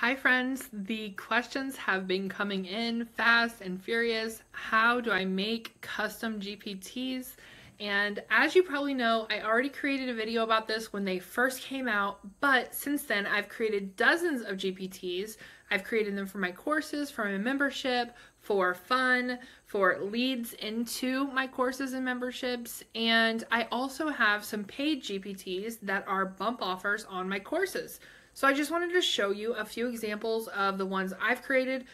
Hi friends, the questions have been coming in fast and furious. How do I make custom GPTs? And as you probably know, I already created a video about this when they first came out, but since then I've created dozens of GPTs. I've created them for my courses, for my membership, for fun, for leads into my courses and memberships, and I also have some paid GPTs that are bump offers on my courses. So I just wanted to show you a few examples of the ones I've created.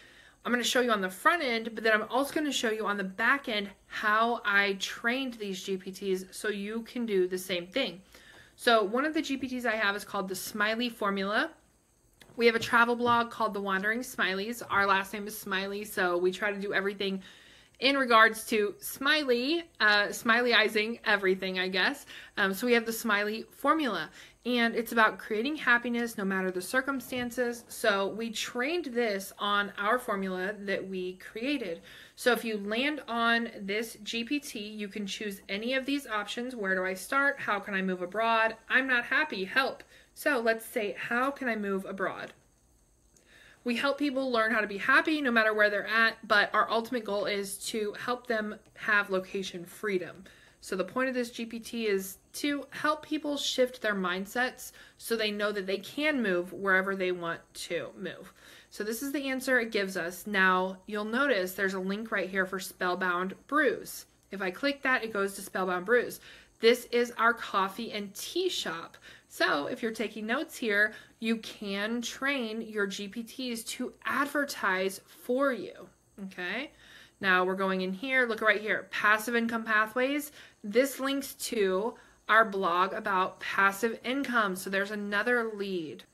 I'm going to show you on the front end, but then I'm also going to show you on the back end how I trained these GPTs so you can do the same thing. So one of the GPTs I have is called the Smiley Formula. We have a travel blog called The Wandering Smileys. Our last name is Smiley, so we try to do everything in regards to smiley, uh, smileyizing everything, I guess. Um, so we have the smiley formula, and it's about creating happiness no matter the circumstances. So we trained this on our formula that we created. So if you land on this GPT, you can choose any of these options. Where do I start? How can I move abroad? I'm not happy. Help. So let's say, how can I move abroad? We help people learn how to be happy no matter where they're at, but our ultimate goal is to help them have location freedom. So the point of this GPT is to help people shift their mindsets so they know that they can move wherever they want to move. So this is the answer it gives us. Now you'll notice there's a link right here for Spellbound Brews. If I click that, it goes to Spellbound Brews. This is our coffee and tea shop. So if you're taking notes here, you can train your GPTs to advertise for you. Okay. Now we're going in here, look right here, passive income pathways. This links to our blog about passive income. So there's another lead.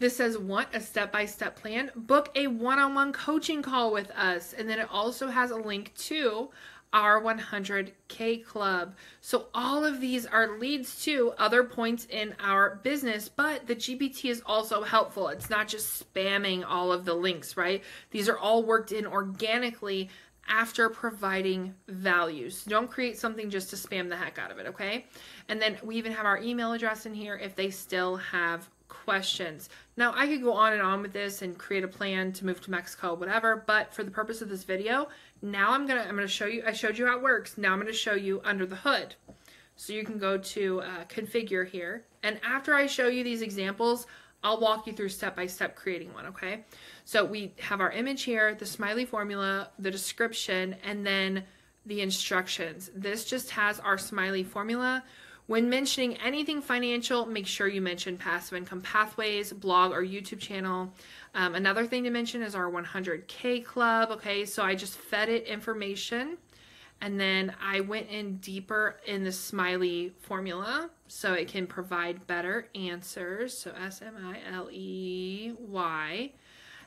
This says, want a step-by-step -step plan? Book a one-on-one -on -one coaching call with us. And then it also has a link to our 100K club. So all of these are leads to other points in our business, but the GPT is also helpful. It's not just spamming all of the links, right? These are all worked in organically after providing values. Don't create something just to spam the heck out of it, okay? And then we even have our email address in here if they still have questions. Now I could go on and on with this and create a plan to move to Mexico, whatever, but for the purpose of this video, now I'm gonna I'm gonna show you, I showed you how it works, now I'm gonna show you under the hood. So you can go to uh, configure here, and after I show you these examples, I'll walk you through step by step creating one, okay? So we have our image here, the smiley formula, the description, and then the instructions. This just has our smiley formula when mentioning anything financial, make sure you mention Passive Income Pathways, blog, or YouTube channel. Um, another thing to mention is our 100K club. Okay, so I just fed it information and then I went in deeper in the smiley formula so it can provide better answers. So S M I L E Y.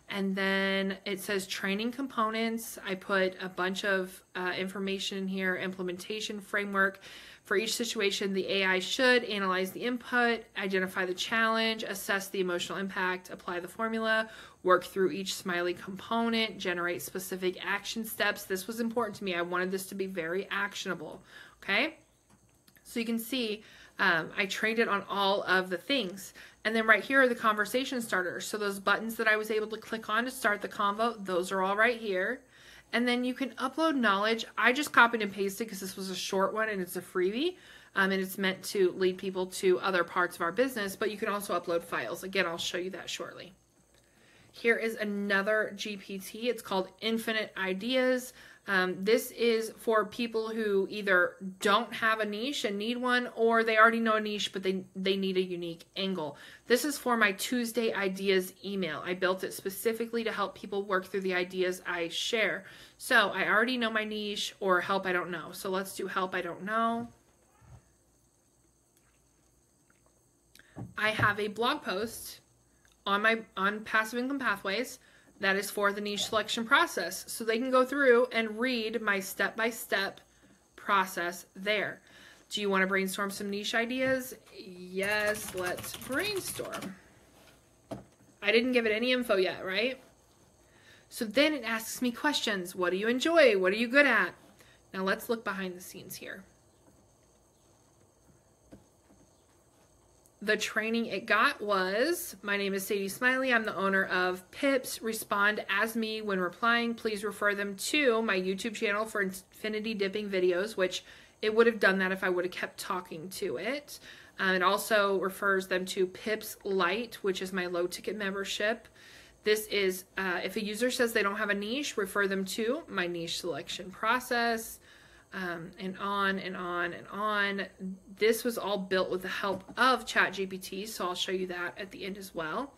And then it says training components. I put a bunch of uh, information here, implementation framework. For each situation, the AI should analyze the input, identify the challenge, assess the emotional impact, apply the formula, work through each smiley component, generate specific action steps. This was important to me. I wanted this to be very actionable. Okay? So you can see um, I trained it on all of the things. And then right here are the conversation starters. So those buttons that I was able to click on to start the convo, those are all right here. And then you can upload knowledge. I just copied and pasted because this was a short one and it's a freebie. Um, and it's meant to lead people to other parts of our business, but you can also upload files. Again, I'll show you that shortly. Here is another GPT. It's called Infinite Ideas. Um, this is for people who either don't have a niche and need one, or they already know a niche, but they, they need a unique angle. This is for my Tuesday Ideas email. I built it specifically to help people work through the ideas I share. So I already know my niche or help I don't know. So let's do help I don't know. I have a blog post on my on passive income pathways that is for the niche selection process. So they can go through and read my step-by-step process there. Do you want to brainstorm some niche ideas? Yes, let's brainstorm. I didn't give it any info yet, right? So then it asks me questions. What do you enjoy? What are you good at? Now let's look behind the scenes here. The training it got was my name is Sadie Smiley. I'm the owner of Pips. Respond as me when replying. Please refer them to my YouTube channel for infinity dipping videos, which it would have done that if I would have kept talking to it. Um, it also refers them to Pips Light, which is my low ticket membership. This is, uh, if a user says they don't have a niche, refer them to my niche selection process um, and on and on and on. This was all built with the help of ChatGPT, so I'll show you that at the end as well.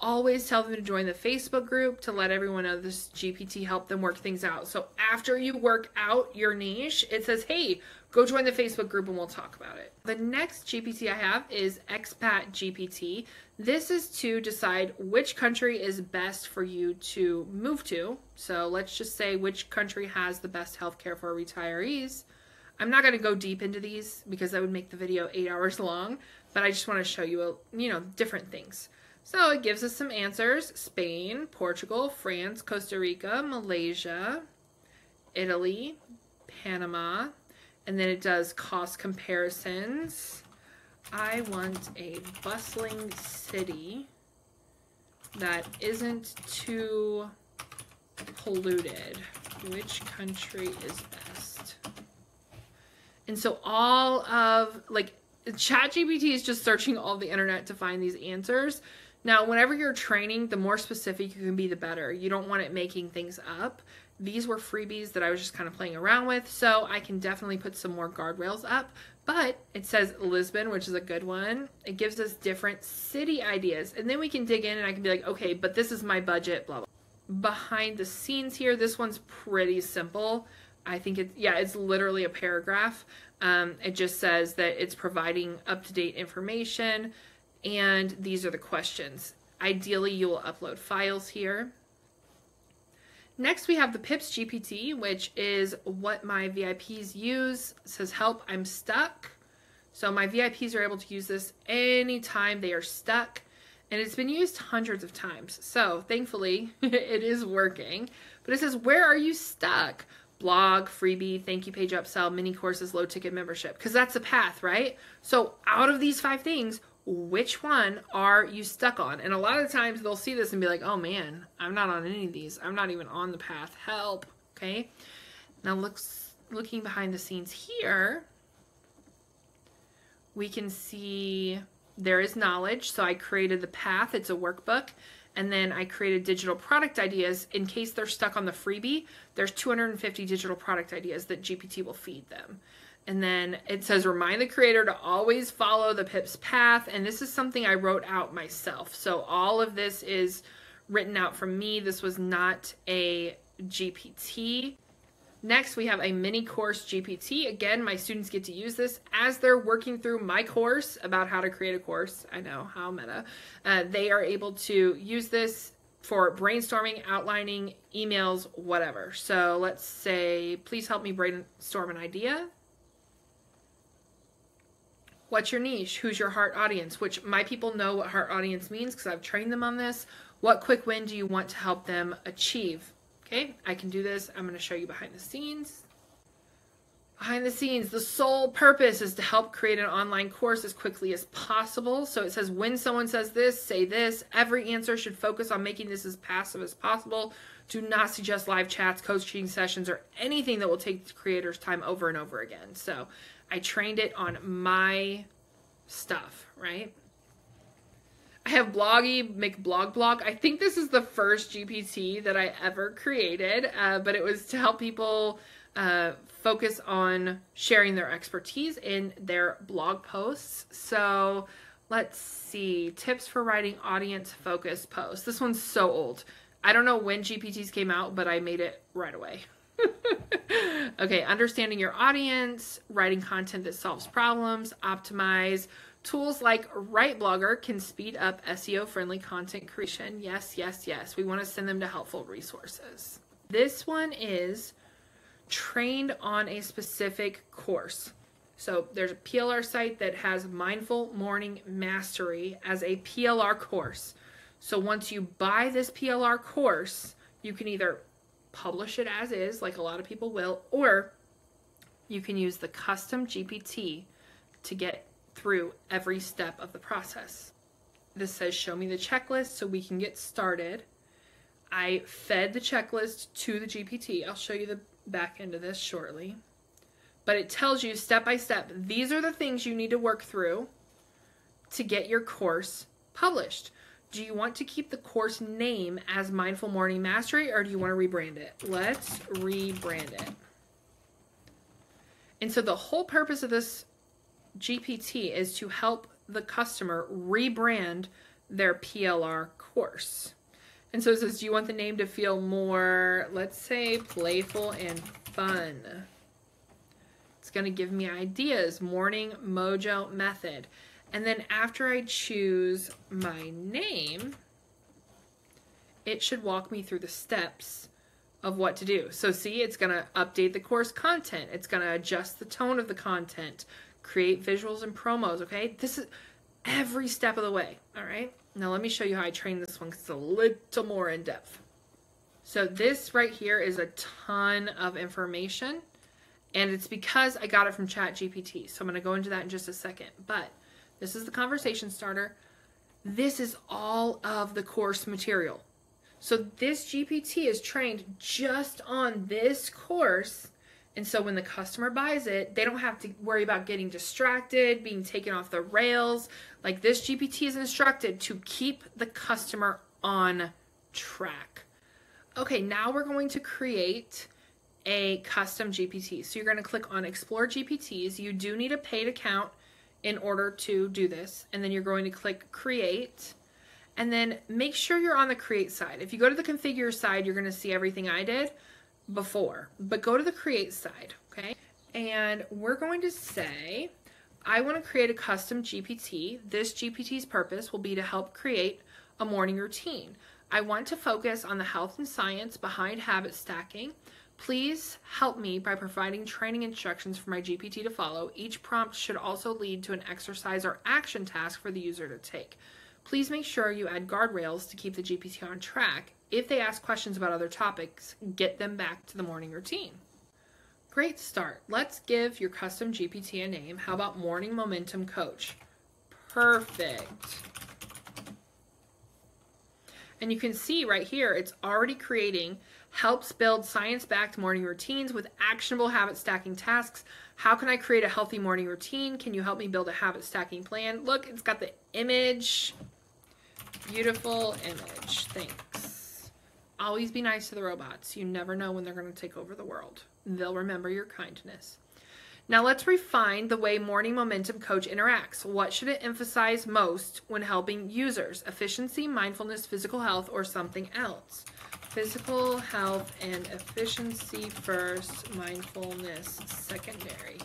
Always tell them to join the Facebook group to let everyone know this GPT helped them work things out. So after you work out your niche, it says, hey, go join the Facebook group and we'll talk about it. The next GPT I have is Expat GPT. This is to decide which country is best for you to move to. So let's just say which country has the best healthcare for retirees. I'm not going to go deep into these because that would make the video eight hours long, but I just want to show you, a, you know, different things. So it gives us some answers. Spain, Portugal, France, Costa Rica, Malaysia, Italy, Panama, and then it does cost comparisons. I want a bustling city that isn't too polluted. Which country is best? And so all of, like, ChatGPT is just searching all the internet to find these answers. Now, whenever you're training, the more specific you can be, the better. You don't want it making things up. These were freebies that I was just kind of playing around with, so I can definitely put some more guardrails up. But it says Lisbon, which is a good one. It gives us different city ideas, and then we can dig in and I can be like, okay, but this is my budget, blah, blah. Behind the scenes here, this one's pretty simple. I think it's, yeah, it's literally a paragraph. Um, it just says that it's providing up to date information, and these are the questions. Ideally, you will upload files here. Next, we have the PIPS GPT, which is what my VIPs use. It says, help, I'm stuck. So my VIPs are able to use this anytime they are stuck. And it's been used hundreds of times. So thankfully, it is working. But it says, where are you stuck? Blog, freebie, thank you page upsell, mini courses, low ticket membership. Because that's the path, right? So out of these five things, which one are you stuck on? And a lot of times they'll see this and be like, oh man, I'm not on any of these. I'm not even on the path. Help. Okay. Now looks looking behind the scenes here, we can see there is knowledge. So I created the path. It's a workbook. And then I created digital product ideas in case they're stuck on the freebie. There's 250 digital product ideas that GPT will feed them. And then it says, remind the creator to always follow the PIP's path. And this is something I wrote out myself. So all of this is written out from me. This was not a GPT. Next, we have a mini course GPT. Again, my students get to use this as they're working through my course about how to create a course. I know, how meta. Uh, they are able to use this for brainstorming, outlining, emails, whatever. So let's say, please help me brainstorm an idea what's your niche? Who's your heart audience? Which my people know what heart audience means because i've trained them on this. What quick win do you want to help them achieve? Okay i can do this. I'm going to show you behind the scenes. Behind the scenes the sole purpose is to help create an online course as quickly as possible. So it says when someone says this say this. Every answer should focus on making this as passive as possible. Do not suggest live chats coaching sessions or anything that will take the creators time over and over again. So I trained it on my stuff, right? I have Bloggy, make blog blog. I think this is the first GPT that I ever created, uh, but it was to help people uh, focus on sharing their expertise in their blog posts. So let's see, tips for writing audience focused posts. This one's so old. I don't know when GPTs came out, but I made it right away. okay, understanding your audience, writing content that solves problems, optimize. Tools like WriteBlogger can speed up SEO friendly content creation. Yes, yes, yes. We want to send them to helpful resources. This one is trained on a specific course. So there's a PLR site that has Mindful Morning Mastery as a PLR course. So once you buy this PLR course, you can either publish it as is, like a lot of people will, or you can use the custom GPT to get through every step of the process. This says show me the checklist so we can get started. I fed the checklist to the GPT. I'll show you the back end of this shortly. But it tells you step by step, these are the things you need to work through to get your course published. Do you want to keep the course name as Mindful Morning Mastery or do you want to rebrand it? Let's rebrand it. And so the whole purpose of this GPT is to help the customer rebrand their PLR course. And so it says, do you want the name to feel more, let's say, playful and fun? It's going to give me ideas, morning mojo method. And then after I choose my name, it should walk me through the steps of what to do. So see, it's going to update the course content. It's going to adjust the tone of the content, create visuals and promos, okay? This is every step of the way, all right? Now let me show you how I train this one because it's a little more in depth. So this right here is a ton of information and it's because I got it from ChatGPT. So I'm going to go into that in just a second. But this is the conversation starter. This is all of the course material. So this GPT is trained just on this course. And so when the customer buys it, they don't have to worry about getting distracted, being taken off the rails. Like this GPT is instructed to keep the customer on track. Okay, now we're going to create a custom GPT. So you're going to click on Explore GPTs. You do need a paid account in order to do this. And then you're going to click Create. And then make sure you're on the Create side. If you go to the Configure side, you're going to see everything I did before. But go to the Create side, okay? And we're going to say, I want to create a custom GPT. This GPT's purpose will be to help create a morning routine. I want to focus on the health and science behind habit stacking Please help me by providing training instructions for my GPT to follow. Each prompt should also lead to an exercise or action task for the user to take. Please make sure you add guardrails to keep the GPT on track. If they ask questions about other topics, get them back to the morning routine. Great start. Let's give your custom GPT a name. How about Morning Momentum Coach? Perfect. And you can see right here, it's already creating helps build science-backed morning routines with actionable habit stacking tasks. How can I create a healthy morning routine? Can you help me build a habit stacking plan? Look, it's got the image. Beautiful image. Thanks. Always be nice to the robots. You never know when they're going to take over the world. They'll remember your kindness. Now let's refine the way Morning Momentum Coach interacts. What should it emphasize most when helping users? Efficiency, mindfulness, physical health, or something else? Physical health and efficiency first, mindfulness secondary.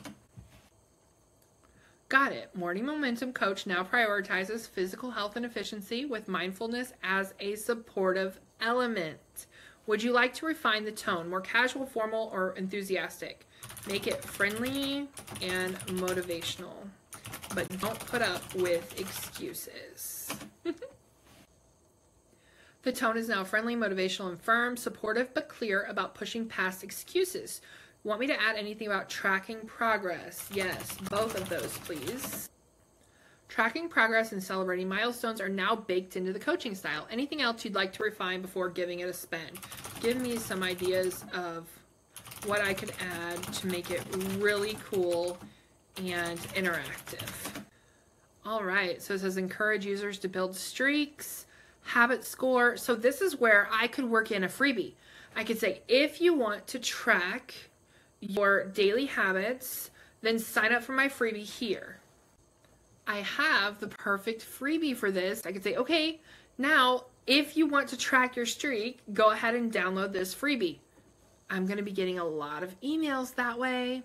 Got it. Morning Momentum Coach now prioritizes physical health and efficiency with mindfulness as a supportive element. Would you like to refine the tone, more casual, formal, or enthusiastic? Make it friendly and motivational, but don't put up with excuses. The tone is now friendly, motivational, and firm, supportive but clear about pushing past excuses. Want me to add anything about tracking progress? Yes, both of those, please. Tracking progress and celebrating milestones are now baked into the coaching style. Anything else you'd like to refine before giving it a spin? Give me some ideas of what I could add to make it really cool and interactive. All right, so it says encourage users to build streaks habit score. So this is where I could work in a freebie. I could say, if you want to track your daily habits, then sign up for my freebie here. I have the perfect freebie for this. I could say, okay, now if you want to track your streak, go ahead and download this freebie. I'm going to be getting a lot of emails that way.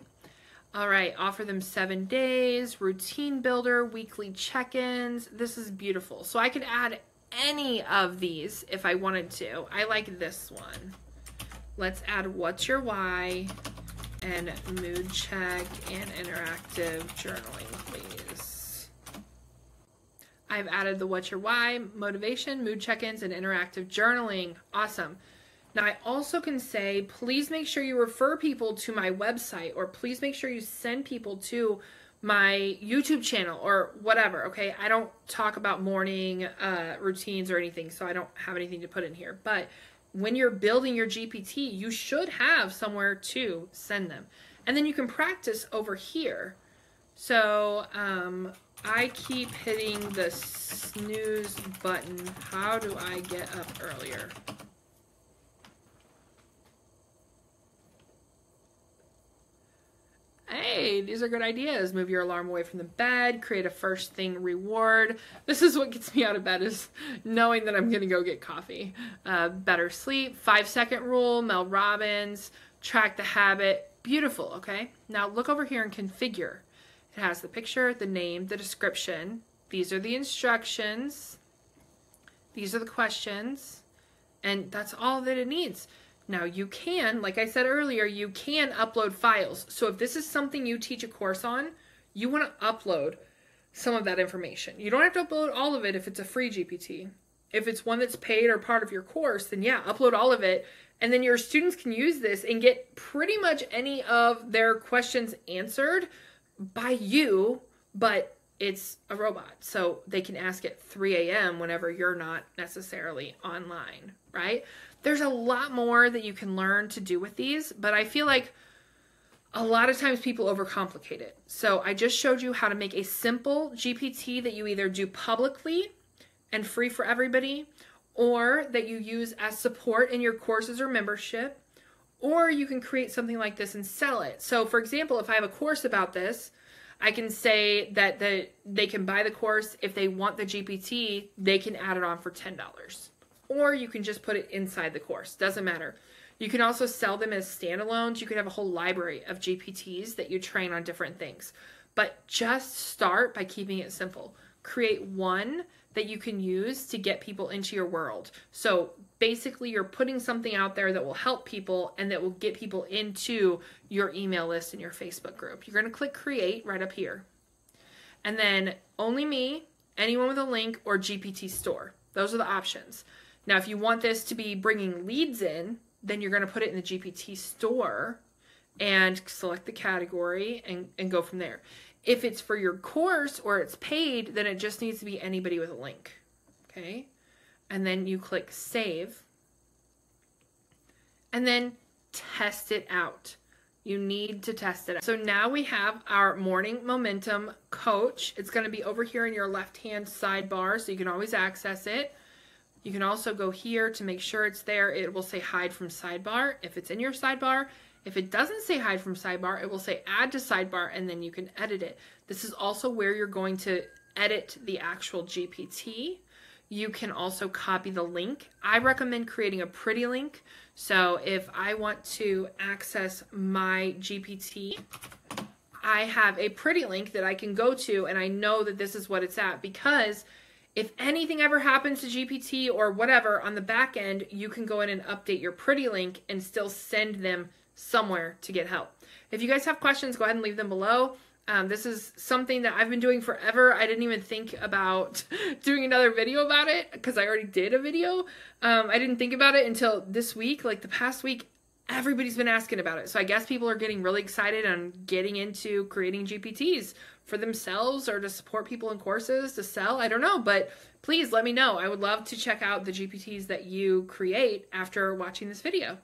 All right, offer them seven days, routine builder, weekly check ins. This is beautiful. So I could add any of these if I wanted to. I like this one. Let's add what's your why and mood check and interactive journaling, please. I've added the what's your why, motivation, mood check-ins, and interactive journaling. Awesome. Now I also can say, please make sure you refer people to my website or please make sure you send people to my YouTube channel or whatever, okay? I don't talk about morning uh, routines or anything, so I don't have anything to put in here. But when you're building your GPT, you should have somewhere to send them. And then you can practice over here. So um, I keep hitting the snooze button. How do I get up earlier? Hey, these are good ideas. Move your alarm away from the bed, create a first thing reward. This is what gets me out of bed is knowing that I'm going to go get coffee. Uh, better sleep, five second rule, Mel Robbins, track the habit. Beautiful, okay? Now look over here and configure. It has the picture, the name, the description. These are the instructions. These are the questions. And that's all that it needs. Now you can, like I said earlier, you can upload files. So if this is something you teach a course on, you want to upload some of that information. You don't have to upload all of it if it's a free GPT. If it's one that's paid or part of your course, then yeah, upload all of it. And then your students can use this and get pretty much any of their questions answered by you, but it's a robot. So they can ask at 3 a.m. whenever you're not necessarily online, right? There's a lot more that you can learn to do with these, but I feel like a lot of times people overcomplicate it. So I just showed you how to make a simple GPT that you either do publicly and free for everybody, or that you use as support in your courses or membership, or you can create something like this and sell it. So for example, if I have a course about this, I can say that the, they can buy the course. If they want the GPT, they can add it on for $10 or you can just put it inside the course. Doesn't matter. You can also sell them as standalones. You could have a whole library of GPTs that you train on different things. But just start by keeping it simple. Create one that you can use to get people into your world. So basically, you're putting something out there that will help people and that will get people into your email list and your Facebook group. You're going to click create right up here. And then only me, anyone with a link, or GPT store. Those are the options. Now, if you want this to be bringing leads in, then you're going to put it in the GPT store and select the category and, and go from there. If it's for your course or it's paid, then it just needs to be anybody with a link. Okay. And then you click save and then test it out. You need to test it out. So now we have our morning momentum coach. It's going to be over here in your left hand sidebar so you can always access it. You can also go here to make sure it's there. It will say hide from sidebar if it's in your sidebar. If it doesn't say hide from sidebar, it will say add to sidebar and then you can edit it. This is also where you're going to edit the actual GPT. You can also copy the link. I recommend creating a pretty link. So if I want to access my GPT, I have a pretty link that I can go to and I know that this is what it's at because if anything ever happens to GPT or whatever on the back end, you can go in and update your pretty link and still send them somewhere to get help. If you guys have questions, go ahead and leave them below. Um, this is something that I've been doing forever. I didn't even think about doing another video about it because I already did a video. Um, I didn't think about it until this week, like the past week. Everybody's been asking about it. So I guess people are getting really excited on getting into creating GPTs for themselves or to support people in courses to sell. I don't know, but please let me know. I would love to check out the GPTs that you create after watching this video.